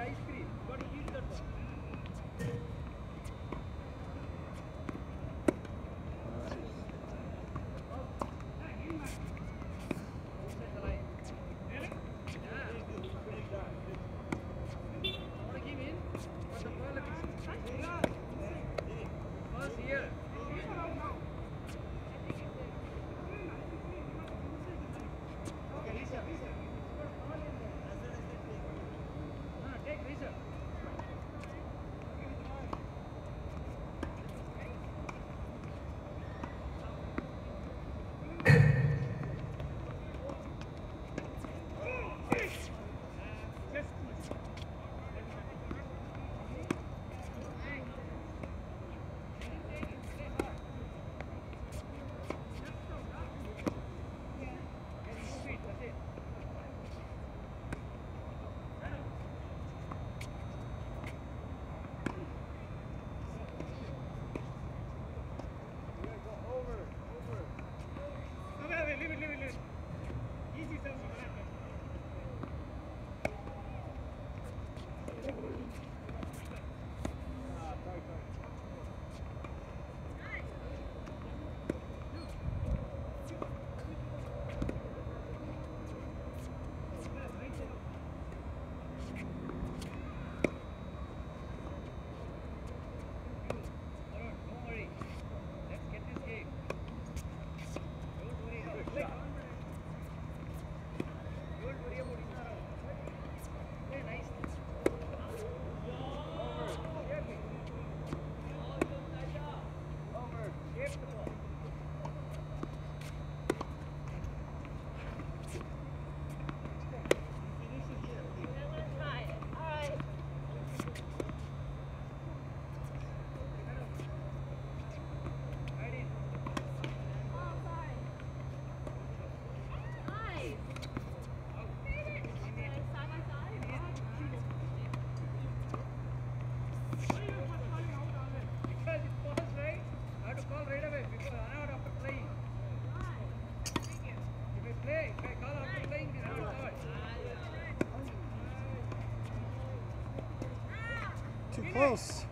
Ice cream बड़ी heat करता। Close.